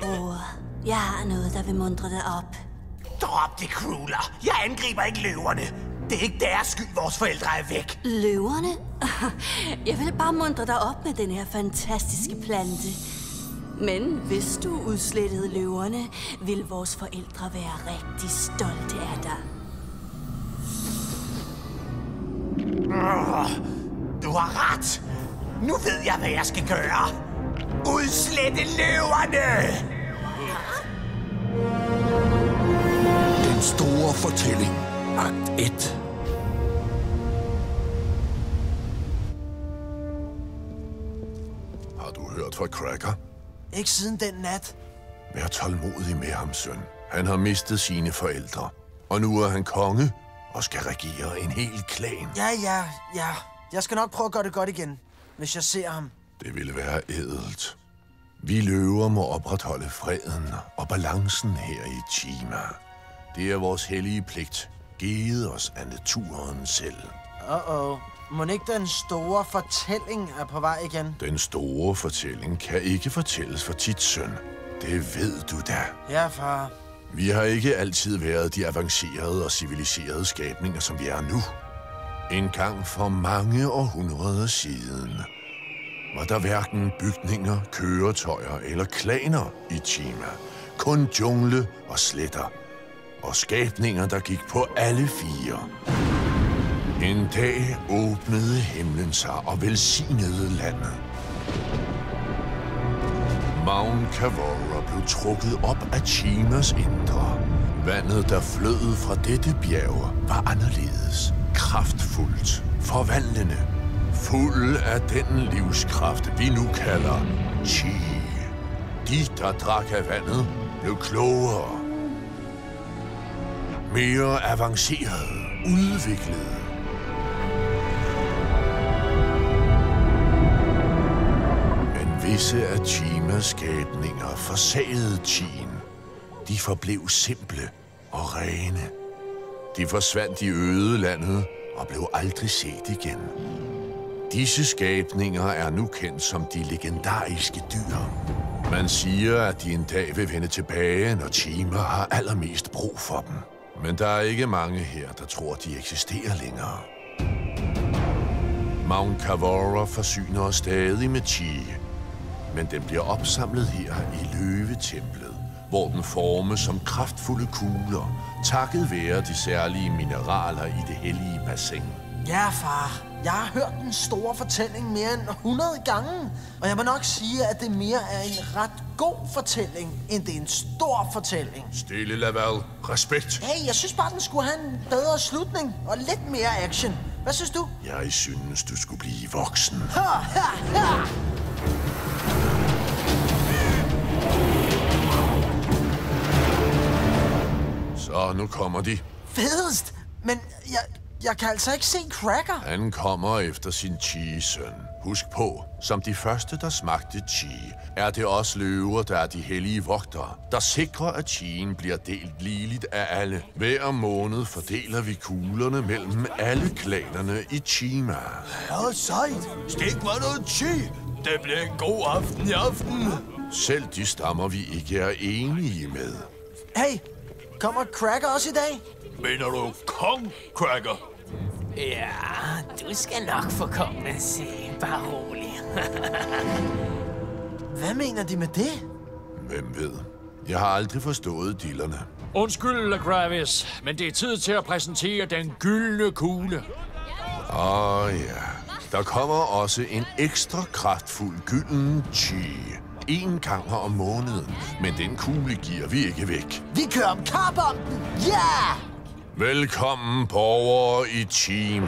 Bror, jeg har noget, der vil mundre dig op. Drop det, Kruller. Jeg angriber ikke løverne. Det er ikke deres skyld, vores forældre er væk. Løverne? Jeg vil bare mundre dig op med den her fantastiske plante. Men hvis du udslettede løverne, vil vores forældre være rigtig stolte af dig. Du har ret. Nu ved jeg, hvad jeg skal gøre. Udslette løverne! Den store fortælling. Akt 1. Har du hørt fra Cracker? Ikke siden den nat. Vær tålmodig med ham, søn. Han har mistet sine forældre. Og nu er han konge og skal regere en hel klan. Ja, ja, ja. Jeg skal nok prøve at gøre det godt igen, hvis jeg ser ham. Det ville være ædelt. Vi løver må opretholde freden og balancen her i Chima. Det er vores hellige pligt, givet os af naturen selv. Uh-oh. Må ikke den store fortælling er på vej igen? Den store fortælling kan ikke fortælles for tit, søn. Det ved du da. Ja, far. Vi har ikke altid været de avancerede og civiliserede skabninger, som vi er nu. En gang for mange århundreder siden var der hverken bygninger, køretøjer eller klaner i Chima. Kun jungle og sletter. Og skabninger, der gik på alle fire. En dag åbnede himlen sig og velsignede landet. Mount Kavora blev trukket op af Chinas indre. Vandet, der flød fra dette bjerg, var anderledes. Kraftfuldt, forvandlende. Fuld af den livskraft, vi nu kalder Chi. De, der drak af vandet, blev klogere. Mere avancerede, udviklede. Visse af Chimas skabninger forsagede Chin. De forblev simple og rene. De forsvandt i øde landet og blev aldrig set igen. Disse skabninger er nu kendt som de legendariske dyr. Man siger, at de en dag vil vende tilbage, når Chima har allermest brug for dem. Men der er ikke mange her, der tror, de eksisterer længere. Mount Kavora forsyner os stadig med chi, men den bliver opsamlet her i løvetemplet, hvor den formes som kraftfulde kugler, takket være de særlige mineraler i det hellige bassin. Ja, far. Jeg har hørt den store fortælling mere end 100 gange. Og jeg må nok sige, at det mere er en ret god fortælling, end det er en stor fortælling. Stille, Laval. Respekt. Hey, jeg synes bare, den skulle have en bedre slutning og lidt mere action. Hvad synes du? Jeg synes, du skulle blive voksen. Ha, ha, ha! Så nu kommer de. Fedest! Men jeg, jeg kan altså ikke se Cracker. Han kommer efter sin chi-søn. Husk på, som de første, der smagte chi, er det også løver, der er de hellige vogtere, der sikrer, at chien bliver delt ligeligt af alle. Hver måned fordeler vi kuglerne mellem alle klanerne i Chima. Ja, sejt. Skal ikke være noget chi. Det bliver en god aften i aften. Selv de stammer, vi ikke er enige med. Hey, kommer Cracker også i dag? Mener du Kong Cracker? Ja, du skal nok få kongen at se. Bare rolig. Hvad mener de med det? Hvem ved? Jeg har aldrig forstået dillerne. Undskyld, Gravis, men det er tid til at præsentere den gyldne kugle. Åh oh, ja, der kommer også en ekstra kraftfuld gylden chi. En gang om måneden, men den kugle giver vi ikke væk. Vi kører om kap om den. Ja! Yeah! Velkommen borgere i Chima.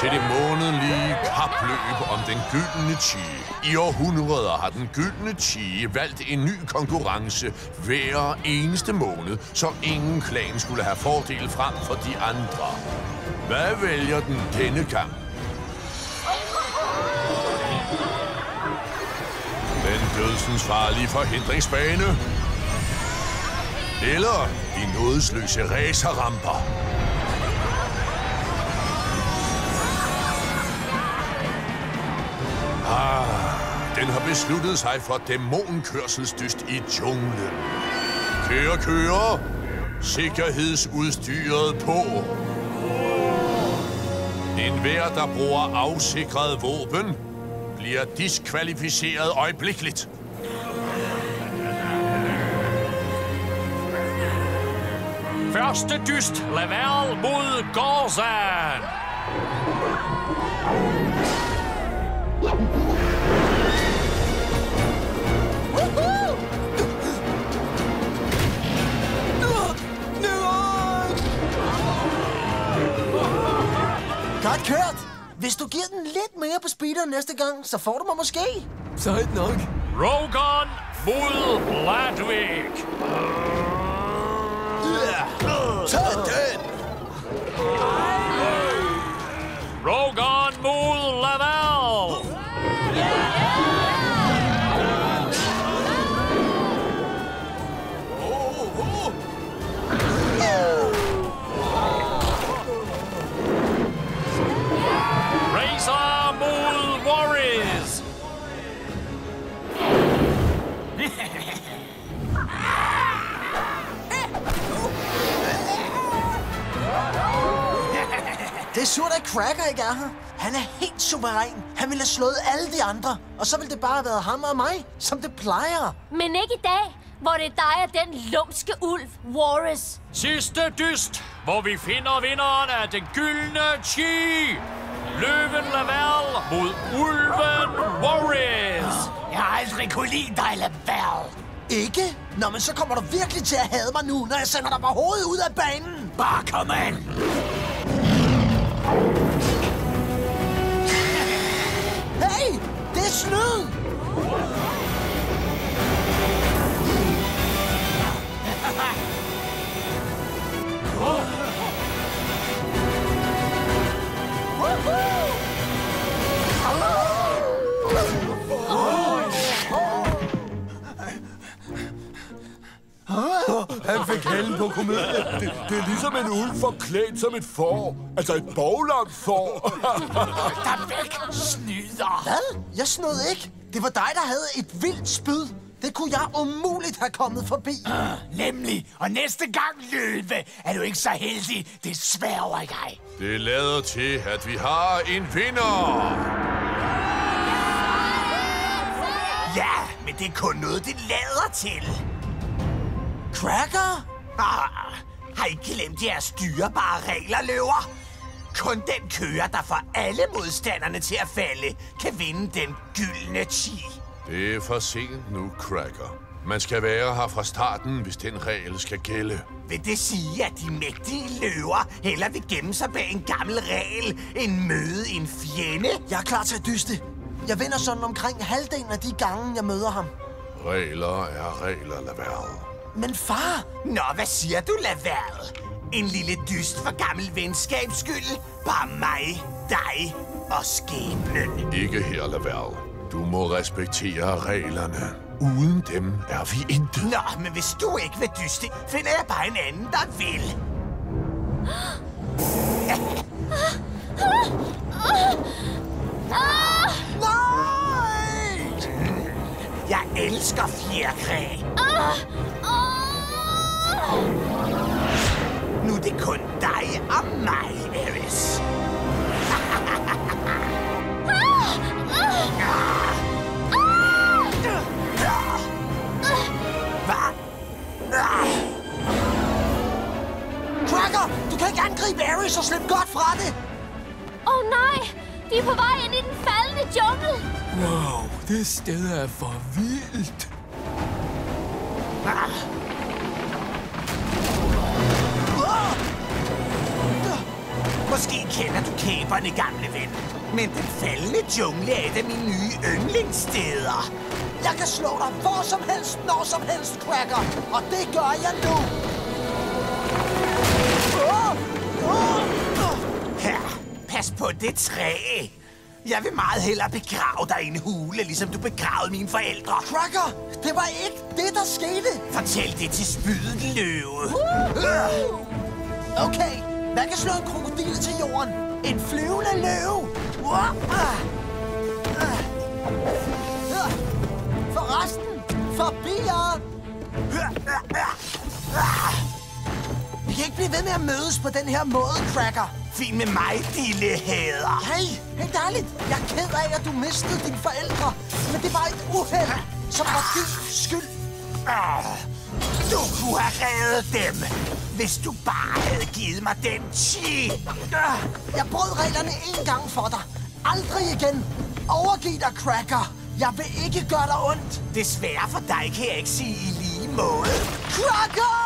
Til det månedlige kapløb om den gyldne chie. I århundreder har den gyldne chie valgt en ny konkurrence hver eneste måned, så ingen klan skulle have fordel frem for de andre. Hvad vælger den denne gang? Den dødsens farlige forhindringsbane. Eller de nådesløse racerramper. Den besluttet sig for dæmonkørselsdyst i junglen. Kære kører, Sikkerhedsudstyret på! En hver, der bruger afsikret våben, bliver diskvalificeret øjeblikkeligt. Første dyst, Laval mod Gorzan. Godt kørt! Hvis du giver den lidt mere på speederen næste gang, så får du mig måske. Sejt nok. Rogan mod Bladvik. Tag den! Rogan er surt, at Cracker ikke er her. Han er helt suveræn. Han ville have slået alle de andre. Og så ville det bare have været ham og mig, som det plejer. Men ikke i dag, hvor det er dig og den lumske ulv, Warris. Sidste dyst, hvor vi finder vinderen af den gyldne chi. Løven Laval mod Ulven Warriors. Jeg har aldrig kunne lide dig, Laval. Ikke? Nå, men så kommer du virkelig til at hade mig nu, når jeg sender dig på hovedet ud af banen. Bare kom an. Han fik hælden på komedie. Det, det er ligesom en ulv forklædt som et får. Altså et boglamt får. Der væk, snyder. Hvad? Jeg snød ikke. Det var dig, der havde et vildt spyd. Det kunne jeg umuligt have kommet forbi. Nemlig. Og næste gang, Løve, er du ikke så heldig. Det sværger jeg. Det lader til, at vi har en vinder. Ja, men det er kun noget, det lader til. Cracker? Ah, har I glemt jeres dyrebare regler, løver? Kun den kører, der får alle modstanderne til at falde, kan vinde den gyldne chi. Det er for sent nu, Cracker. Man skal være her fra starten, hvis den regel skal gælde. Vil det sige, at de mægtige løver heller vil gemme sig bag en gammel regel end møde en fjende? Jeg er klar til at dyste. Jeg vinder sådan omkring halvdelen af de gange, jeg møder ham. Regler er regler, Laval. Men far, Nå, hvad siger du, Laval? En lille dyst for gammel venskabs skyld? Bare mig, dig og skæbnen. Ikke her, Laval. Du må respektere reglerne. Uden dem er vi intet. Nå, men hvis du ikke vil dyste, finder jeg bare en anden, der vil. nej! Jeg elsker fjerkræ. Nu er det kun dig og mig, Eris. Cracker, du kan ikke angribe Ares og slippe godt fra det. Åh oh, nej, de er på vej ind i den faldende jungle. Wow, det sted er for vildt. Måske kender du kæberne, gamle ven. Men den faldende jungle er et af mine nye yndlingssteder. Jeg kan slå dig hvor som helst, når som helst, Cracker. Og det gør jeg nu. Åh! Åh! Her, pas på det træ. Jeg vil meget hellere begrave dig i en hule, ligesom du begravede mine forældre. Cracker, det var ikke det, der skete. Fortæl det til spydet løve. Okay, hvad kan slå en krokodil til jorden? En flyvende løve. Forresten, forbi. Vi kan ikke blive ved med at mødes på den her måde, Cracker. Fin med mig, lille hader. Hey, helt ærligt. Jeg er ked af, at du mistede dine forældre. Men det var et uheld, som var din skyld. Ah, Du kunne have reddet dem, hvis du bare havde givet mig den chi. Ah, Jeg brød reglerne en gang for dig. Aldrig igen. Overgiv dig, Cracker. Jeg vil ikke gøre dig ondt. Desværre for dig kan jeg ikke sige i lige måde. Cracker!